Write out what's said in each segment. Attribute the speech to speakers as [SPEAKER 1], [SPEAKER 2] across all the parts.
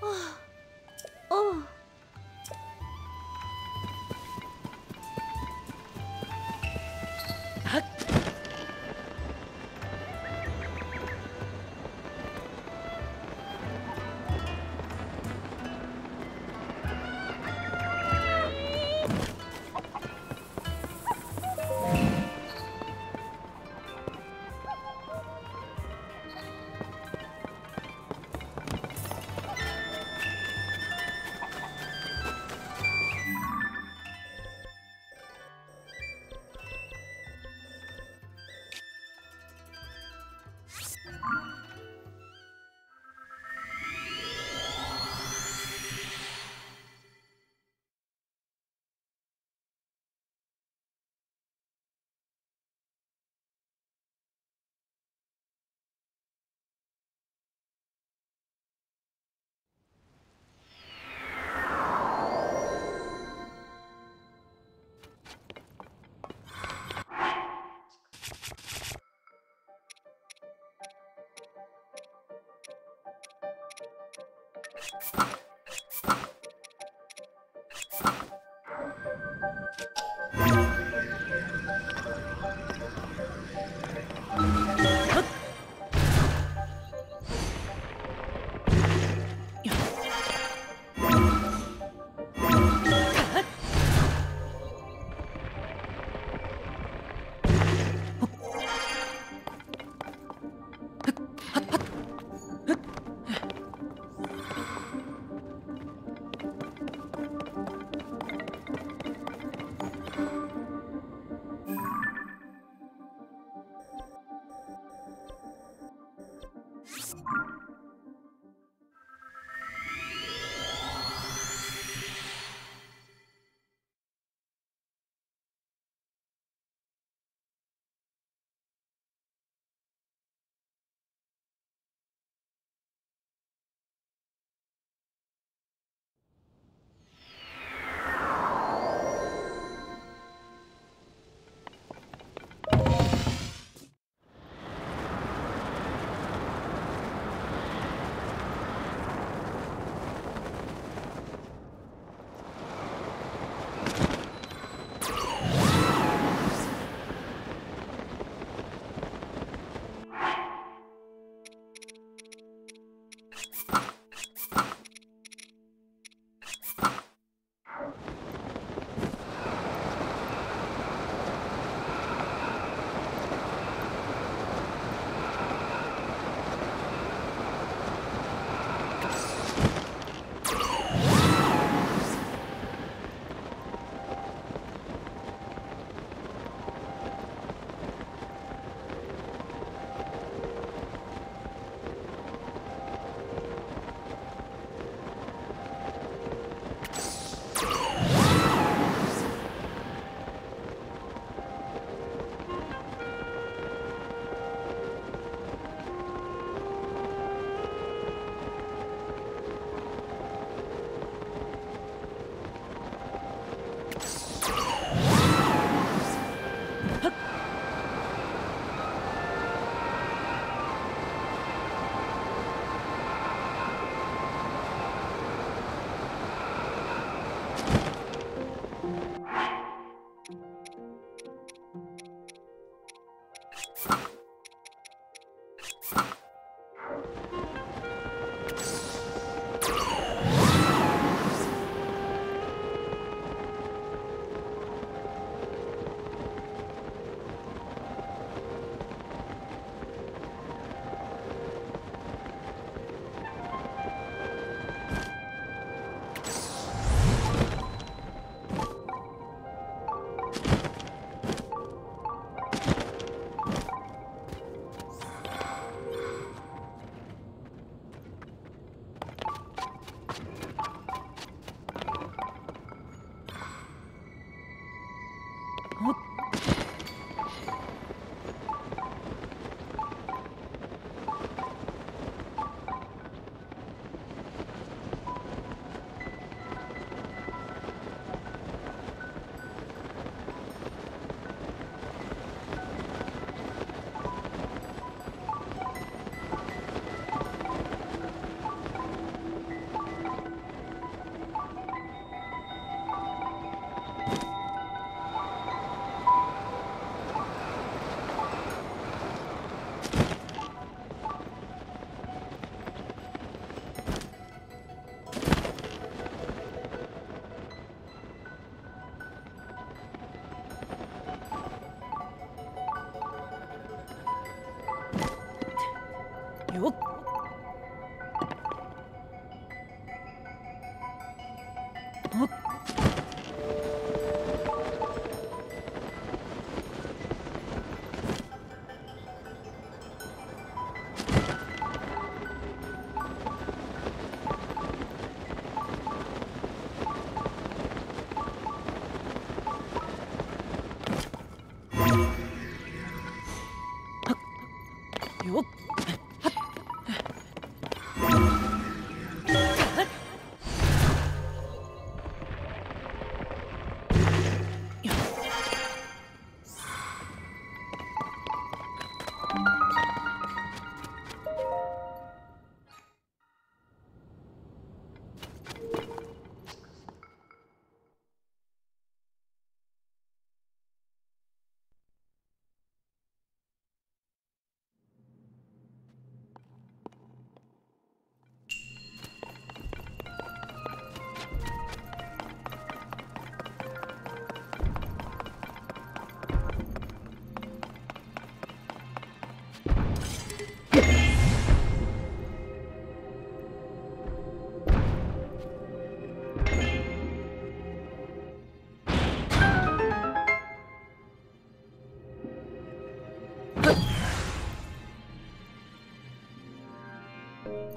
[SPEAKER 1] 어, 어.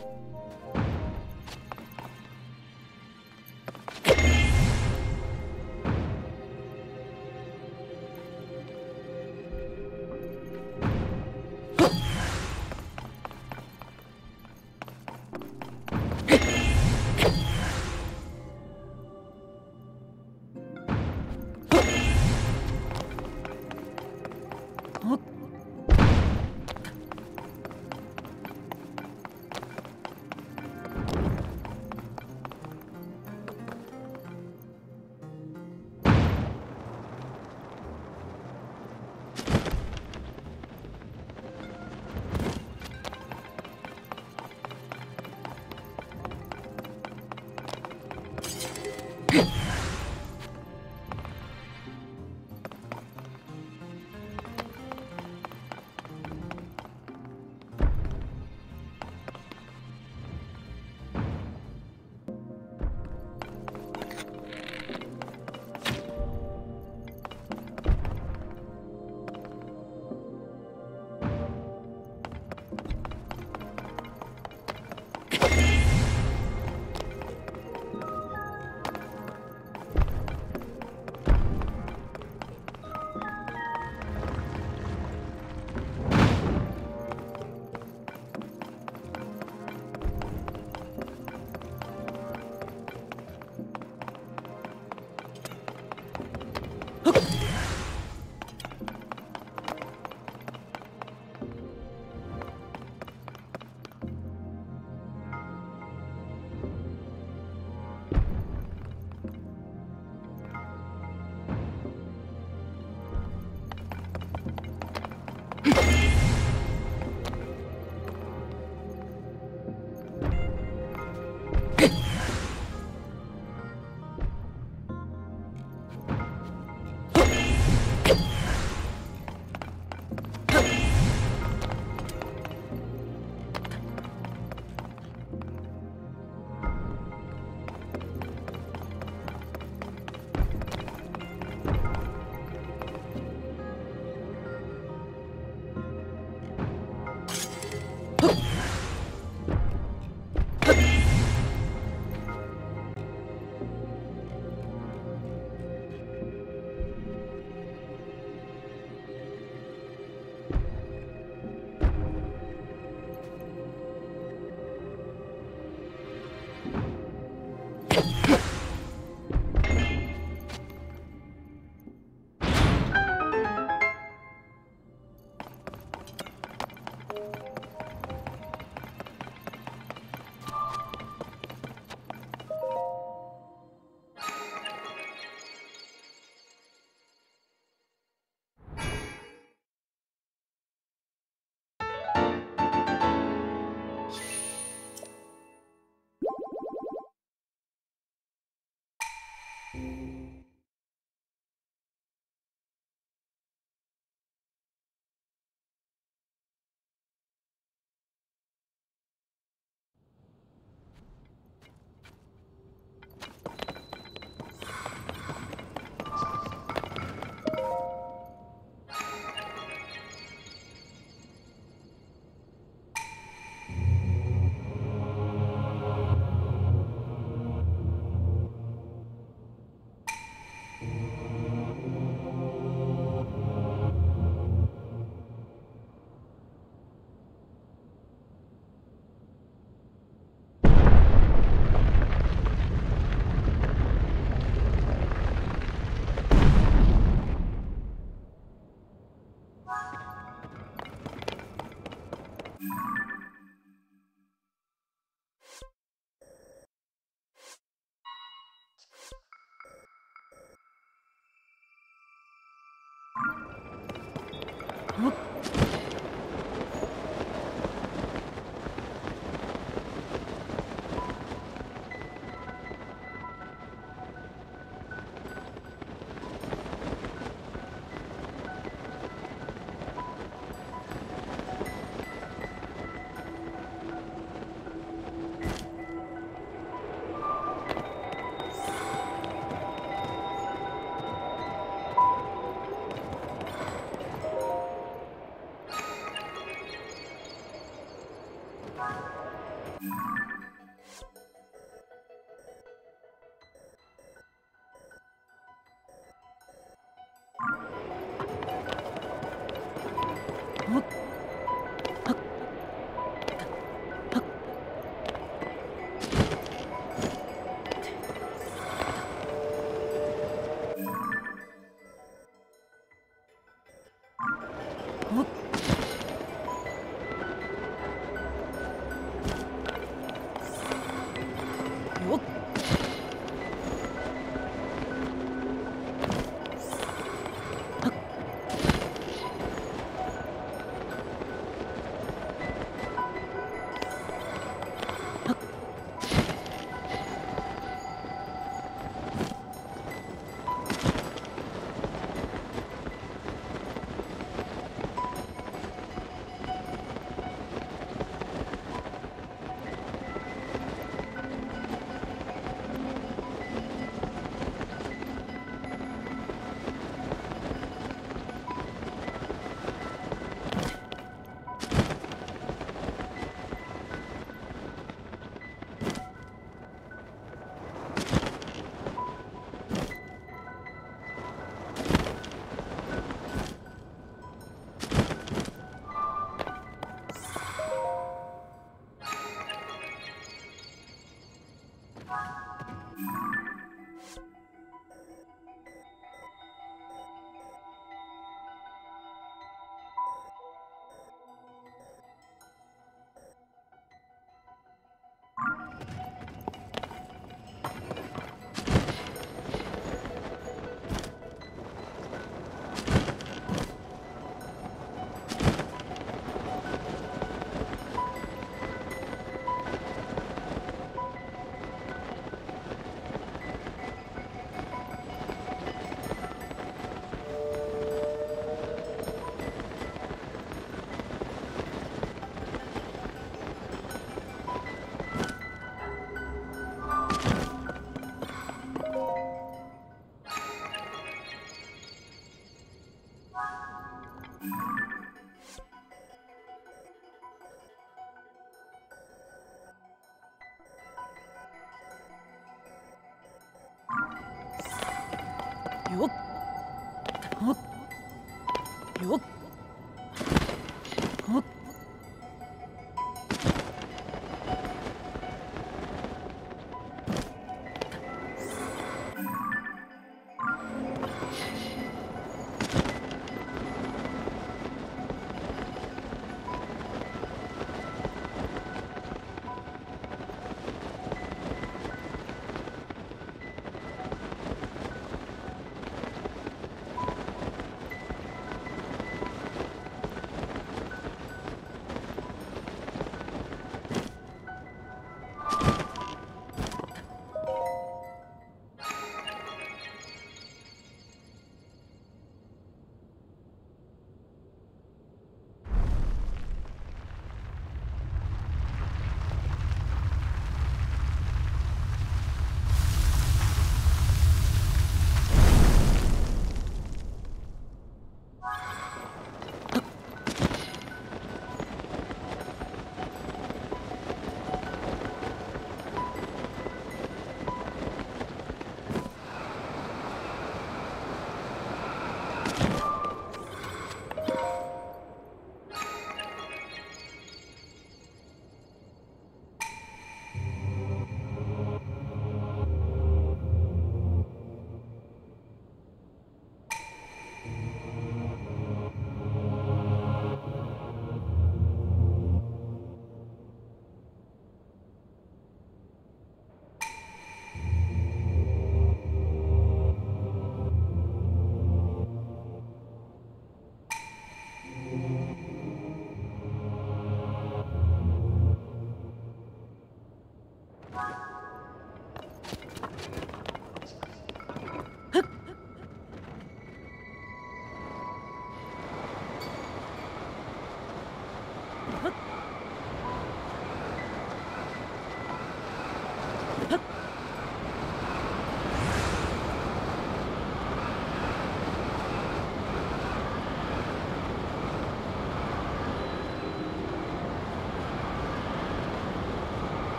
[SPEAKER 1] Thank you.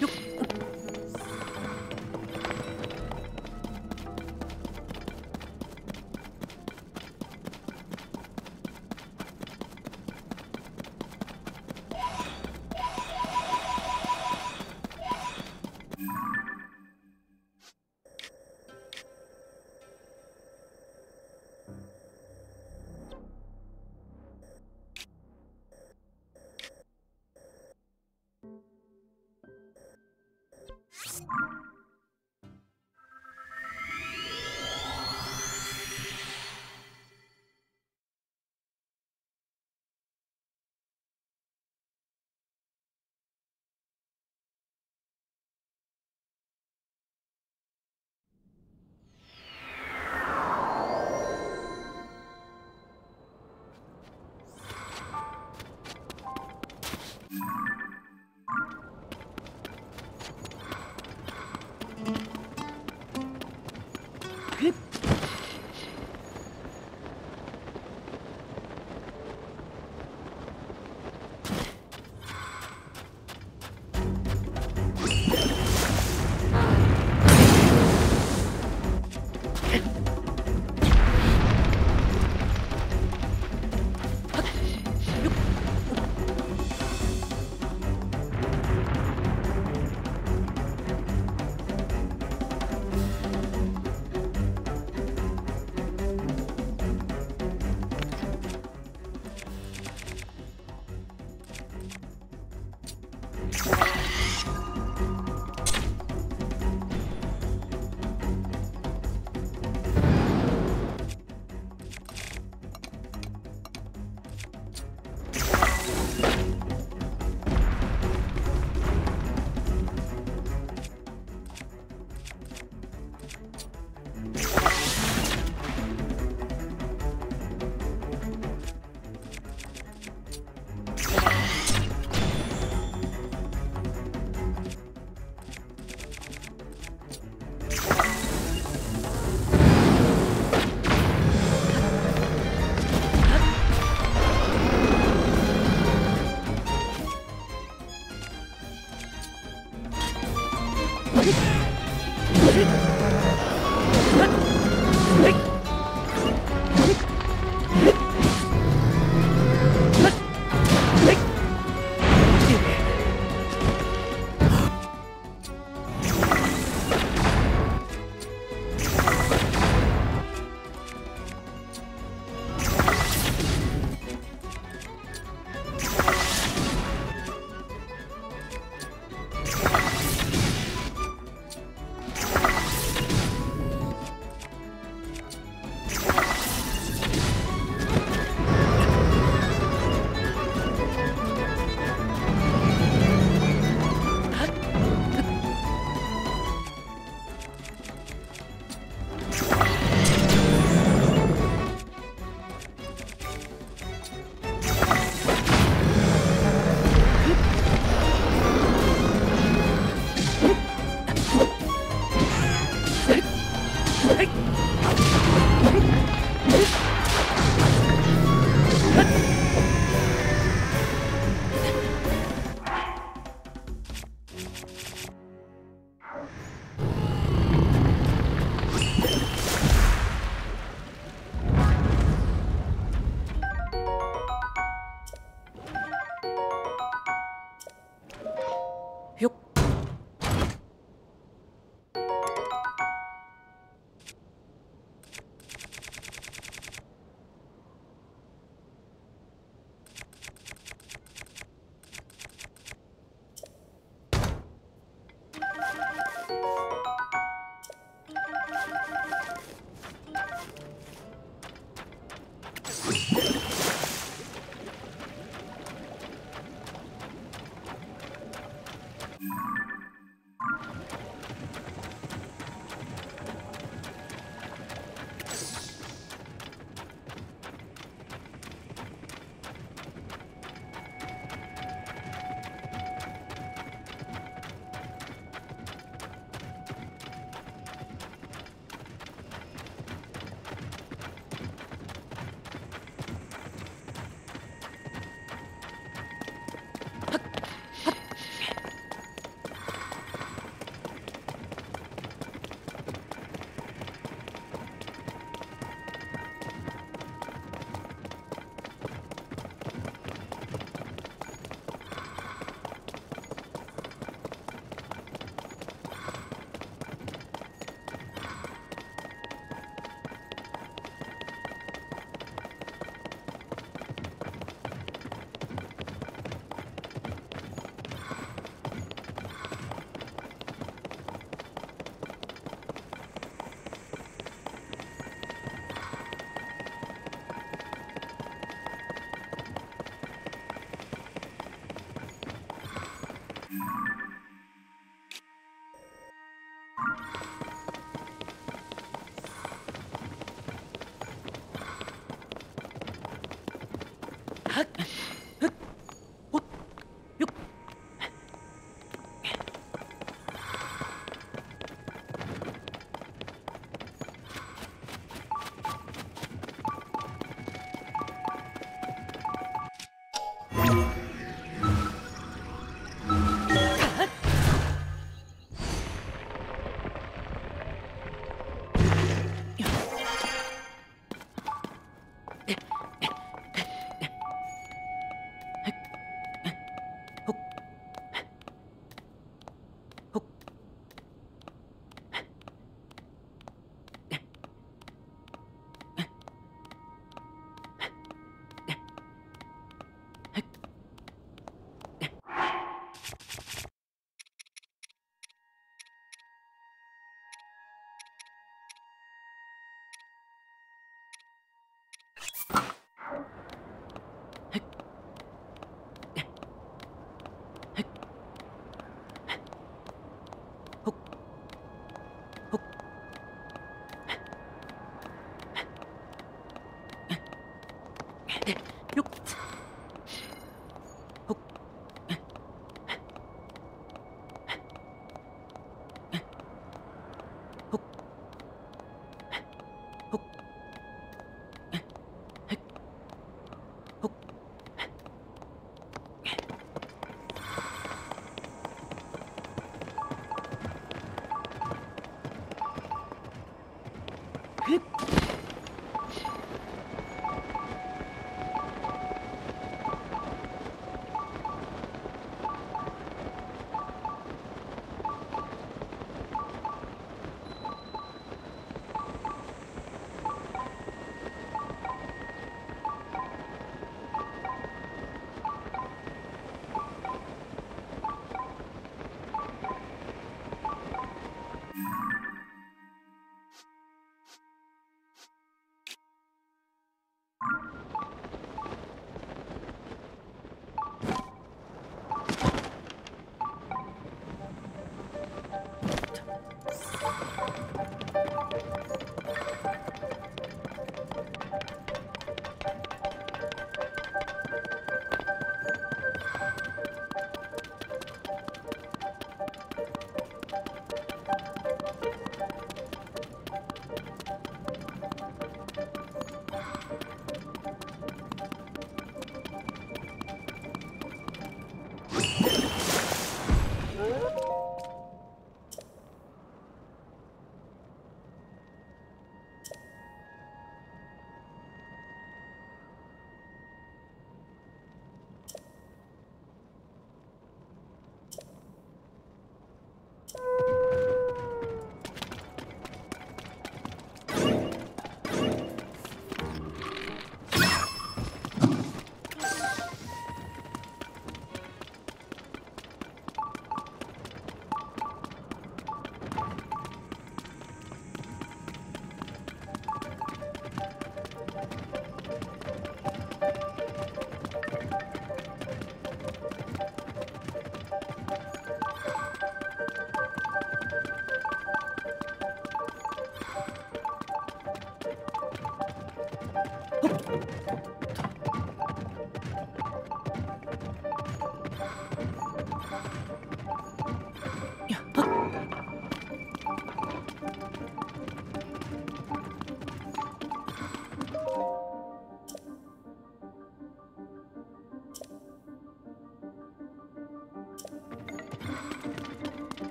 [SPEAKER 1] yok yok